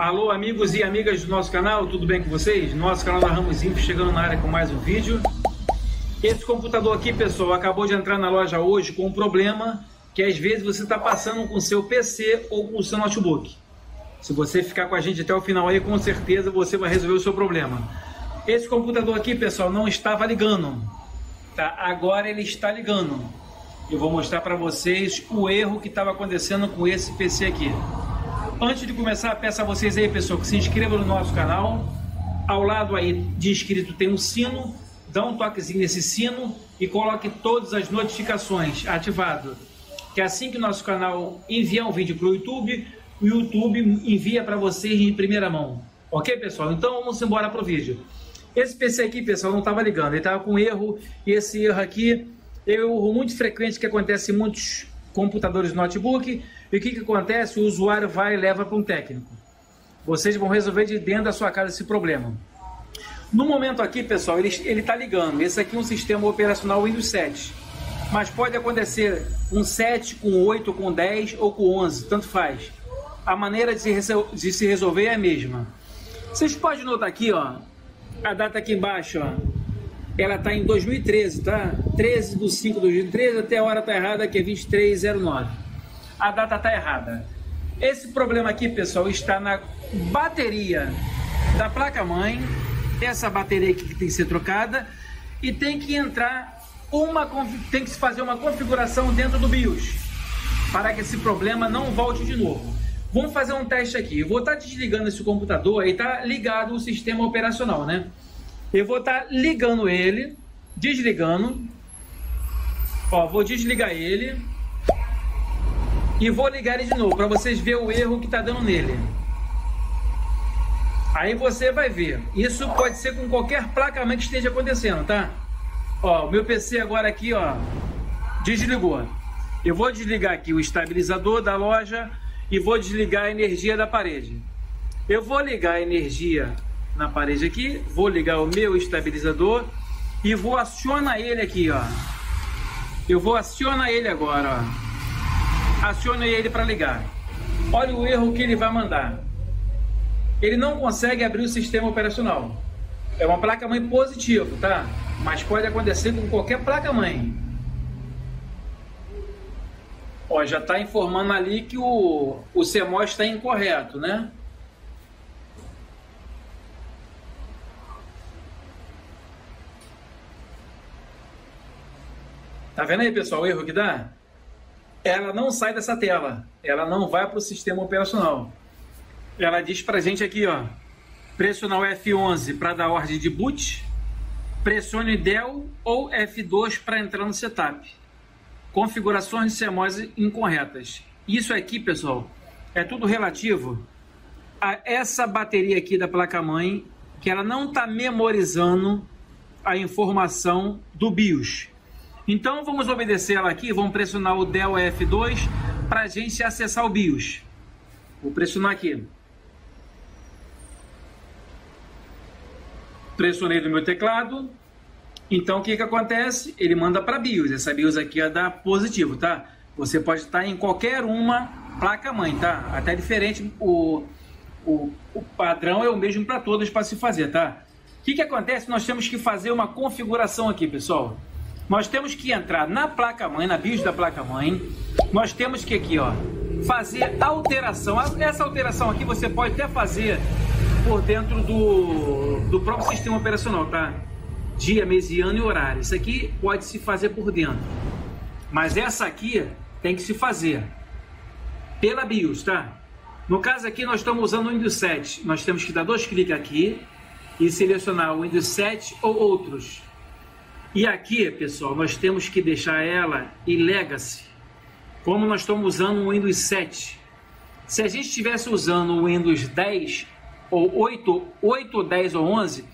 Alô, amigos e amigas do nosso canal, tudo bem com vocês? Nosso canal da Ramos Info chegando na área com mais um vídeo. Esse computador aqui, pessoal, acabou de entrar na loja hoje com um problema que às vezes você está passando com o seu PC ou com o seu notebook. Se você ficar com a gente até o final aí, com certeza você vai resolver o seu problema. Esse computador aqui, pessoal, não estava ligando. Tá? Agora ele está ligando. Eu vou mostrar para vocês o erro que estava acontecendo com esse PC aqui. Antes de começar, peço a vocês aí, pessoal, que se inscrevam no nosso canal. Ao lado aí de inscrito tem um sino. Dá um toquezinho nesse sino e coloque todas as notificações ativado. Que assim que o nosso canal enviar um vídeo para o YouTube, o YouTube envia para vocês em primeira mão. Ok, pessoal? Então vamos embora para o vídeo. Esse PC aqui, pessoal, não estava ligando. Ele estava com erro. E esse erro aqui é um erro muito frequente que acontece em muitos computadores notebook e o que, que acontece? O usuário vai e leva para um técnico. Vocês vão resolver de dentro da sua casa esse problema. No momento aqui, pessoal, ele está ligando. Esse aqui é um sistema operacional Windows 7. Mas pode acontecer um 7 com 8, com 10 ou com 11, tanto faz. A maneira de se, de se resolver é a mesma. Vocês podem notar aqui, ó, a data aqui embaixo, ó, ela está em 2013, tá? 13 de 5 de 2013, até a hora está errada, que é 2309 a data está errada. Esse problema aqui, pessoal, está na bateria da placa-mãe. Essa bateria aqui que tem que ser trocada e tem que entrar uma tem que se fazer uma configuração dentro do BIOS para que esse problema não volte de novo. Vamos fazer um teste aqui. Eu vou estar desligando esse computador e está ligado o sistema operacional, né? Eu vou estar ligando ele, desligando. Ó, vou desligar ele e vou ligar ele de novo para vocês verem o erro que está dando nele. Aí você vai ver. Isso pode ser com qualquer placa-mãe que esteja acontecendo, tá? Ó, o meu PC agora aqui, ó, desligou. Eu vou desligar aqui o estabilizador da loja e vou desligar a energia da parede. Eu vou ligar a energia na parede aqui, vou ligar o meu estabilizador e vou acionar ele aqui, ó. Eu vou acionar ele agora, ó acione ele para ligar. Olha o erro que ele vai mandar. Ele não consegue abrir o sistema operacional. É uma placa-mãe positiva, tá? Mas pode acontecer com qualquer placa-mãe. Ó, já está informando ali que o, o CMOS está incorreto, né? Tá vendo aí, pessoal, o erro que dá? Ela não sai dessa tela, ela não vai para o sistema operacional. Ela diz para a gente aqui, ó, pressionar o F11 para dar ordem de boot, pressione Del ou F2 para entrar no setup. Configurações de CMOS incorretas. Isso aqui, pessoal, é tudo relativo a essa bateria aqui da placa-mãe, que ela não está memorizando a informação do BIOS. Então vamos obedecer ela aqui, vamos pressionar o Del F2 para a gente acessar o BIOS. Vou pressionar aqui. Pressionei do meu teclado. Então o que, que acontece? Ele manda para BIOS. Essa BIOS aqui é da positivo, tá? Você pode estar em qualquer uma placa-mãe, tá? Até diferente, o, o, o padrão é o mesmo para todas para se fazer, tá? O que, que acontece? Nós temos que fazer uma configuração aqui, pessoal nós temos que entrar na placa-mãe, na BIOS da placa-mãe, nós temos que aqui, ó, fazer alteração. Essa alteração aqui você pode até fazer por dentro do, do próprio sistema operacional, tá? Dia, mês e ano e horário. Isso aqui pode se fazer por dentro. Mas essa aqui tem que se fazer pela BIOS, tá? No caso aqui nós estamos usando o Windows 7. Nós temos que dar dois cliques aqui e selecionar o Windows 7 ou outros. E aqui, pessoal, nós temos que deixar ela em Legacy. Como nós estamos usando o Windows 7. Se a gente estivesse usando o Windows 10 ou 8, 8, 10 ou 11,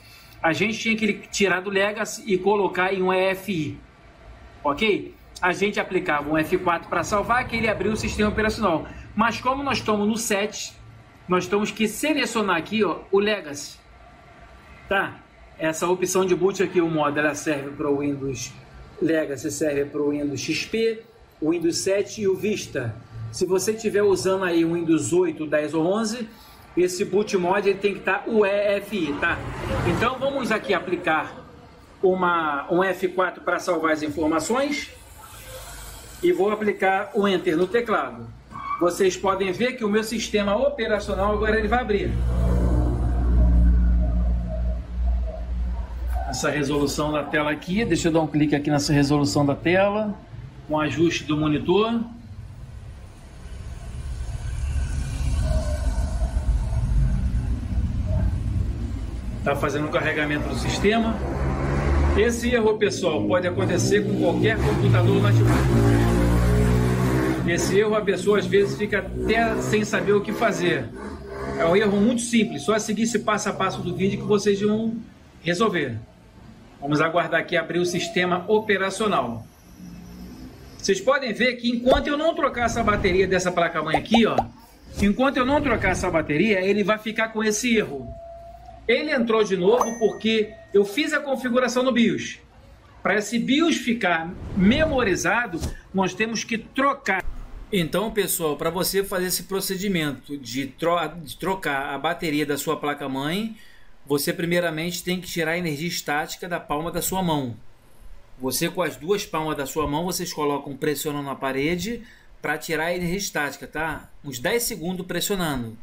a gente tinha que tirar do Legacy e colocar em um EFI. Ok? A gente aplicava um F4 para salvar, que ele abriu o sistema operacional. Mas como nós estamos no 7, nós temos que selecionar aqui ó, o Legacy. Tá? Essa opção de boot aqui, o modo, ela serve para o Windows Legacy, serve para o Windows XP, o Windows 7 e o Vista. Se você estiver usando aí o Windows 8, 10 ou 11, esse boot mod ele tem que estar o EFI, tá? Então vamos aqui aplicar uma, um F4 para salvar as informações e vou aplicar o Enter no teclado. Vocês podem ver que o meu sistema operacional agora ele vai abrir. Essa resolução da tela aqui, deixa eu dar um clique aqui nessa resolução da tela, com ajuste do monitor. Está fazendo o carregamento do sistema. Esse erro, pessoal, pode acontecer com qualquer computador notebook. Esse erro a pessoa às vezes fica até sem saber o que fazer. É um erro muito simples, só seguir esse passo a passo do vídeo que vocês vão resolver. Vamos aguardar aqui abrir o sistema operacional. Vocês podem ver que enquanto eu não trocar essa bateria dessa placa-mãe aqui, ó, enquanto eu não trocar essa bateria, ele vai ficar com esse erro. Ele entrou de novo porque eu fiz a configuração no BIOS. Para esse BIOS ficar memorizado, nós temos que trocar. Então, pessoal, para você fazer esse procedimento de, tro de trocar a bateria da sua placa-mãe, você primeiramente tem que tirar a energia estática da palma da sua mão. Você com as duas palmas da sua mão, vocês colocam pressionando na parede para tirar a energia estática, tá? Uns 10 segundos pressionando.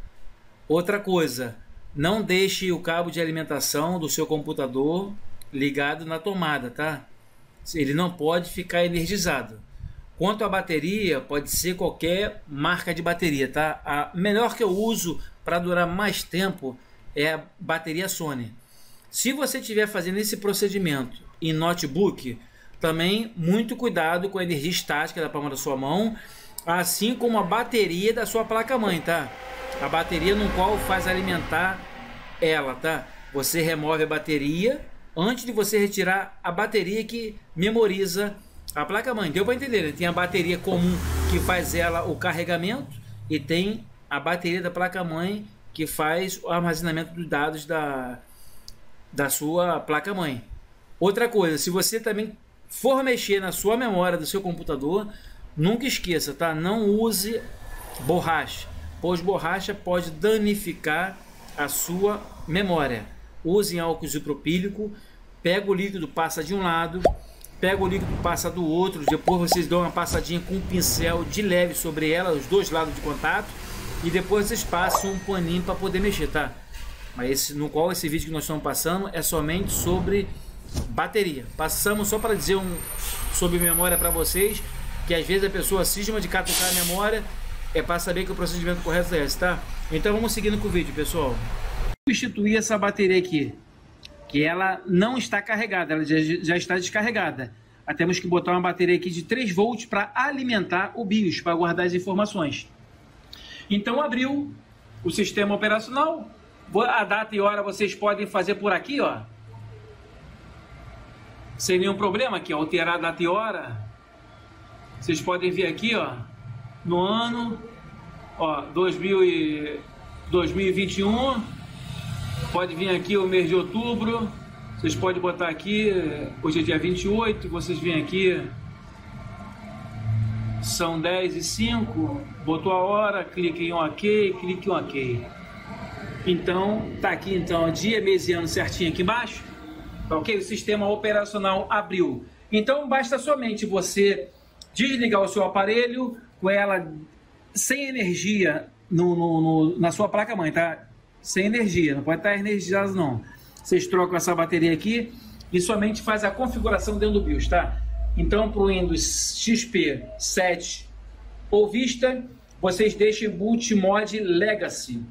Outra coisa, não deixe o cabo de alimentação do seu computador ligado na tomada, tá? Ele não pode ficar energizado. Quanto à bateria, pode ser qualquer marca de bateria, tá? A melhor que eu uso para durar mais tempo é a bateria Sony. Se você estiver fazendo esse procedimento em notebook, também muito cuidado com a energia estática da palma da sua mão, assim como a bateria da sua placa-mãe, tá? a bateria no qual faz alimentar ela, tá? Você remove a bateria antes de você retirar a bateria que memoriza a placa-mãe. Deu para entender? Né? Tem a bateria comum que faz ela o carregamento e tem a bateria da placa-mãe que faz o armazenamento dos dados da, da sua placa-mãe. Outra coisa, se você também for mexer na sua memória do seu computador, nunca esqueça, tá? Não use borracha pois borracha pode danificar a sua memória. Use álcool isopropílico, pega o líquido, passa de um lado, pega o líquido, passa do outro, depois vocês dão uma passadinha com um pincel de leve sobre ela, os dois lados de contato, e depois vocês passam um paninho para poder mexer, tá? Mas esse, no qual esse vídeo que nós estamos passando é somente sobre bateria. Passamos só para dizer um sobre memória para vocês, que às vezes a pessoa cisma de catucar a memória é para saber que o procedimento correto é esse, tá? Então vamos seguindo com o vídeo, pessoal. Substituir essa bateria aqui, que ela não está carregada, ela já, já está descarregada. Temos que botar uma bateria aqui de 3 volts para alimentar o BIOS, para guardar as informações. Então abriu o sistema operacional. A data e hora vocês podem fazer por aqui, ó. Sem nenhum problema aqui, alterar a data e hora. Vocês podem ver aqui, ó no ano ó, 2000 e 2021. Pode vir aqui o mês de outubro. Vocês podem botar aqui, hoje é dia 28, vocês vêm aqui, são 10 e 5, botou a hora, clique em OK, clique em OK. Então, tá aqui então, dia, mês e ano certinho aqui embaixo. Tá ok? O sistema operacional abriu. Então, basta somente você desligar o seu aparelho, com ela sem energia no, no, no, na sua placa-mãe, tá? Sem energia, não pode estar energizado não. Vocês trocam essa bateria aqui e somente faz a configuração dentro do BIOS, tá? Então, para o Windows XP 7 ou Vista, vocês deixem boot mod Legacy,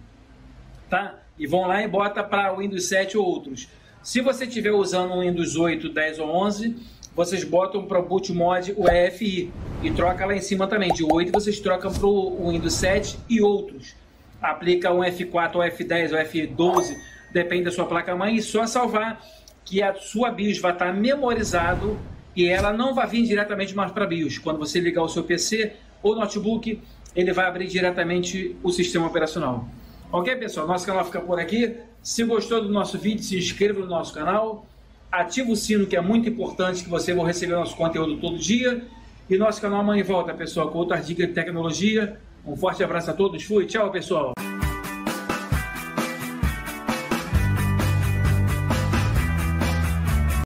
tá? E vão lá e bota para o Windows 7 ou outros. Se você estiver usando o Windows 8, 10 ou 11, vocês botam para o boot mod o EFI e troca lá em cima também. De 8 vocês trocam para o Windows 7 e outros. Aplica um F4 ou F10 ou F12, depende da sua placa-mãe, e só salvar que a sua BIOS vai estar memorizado e ela não vai vir diretamente mais para BIOS. Quando você ligar o seu PC ou notebook, ele vai abrir diretamente o sistema operacional. Ok, pessoal? Nosso canal fica por aqui. Se gostou do nosso vídeo, se inscreva no nosso canal ativa o sino que é muito importante que você vai receber nosso conteúdo todo dia. E nosso canal amanhã volta, pessoal, com outra dica de tecnologia. Um forte abraço a todos. Fui. Tchau, pessoal.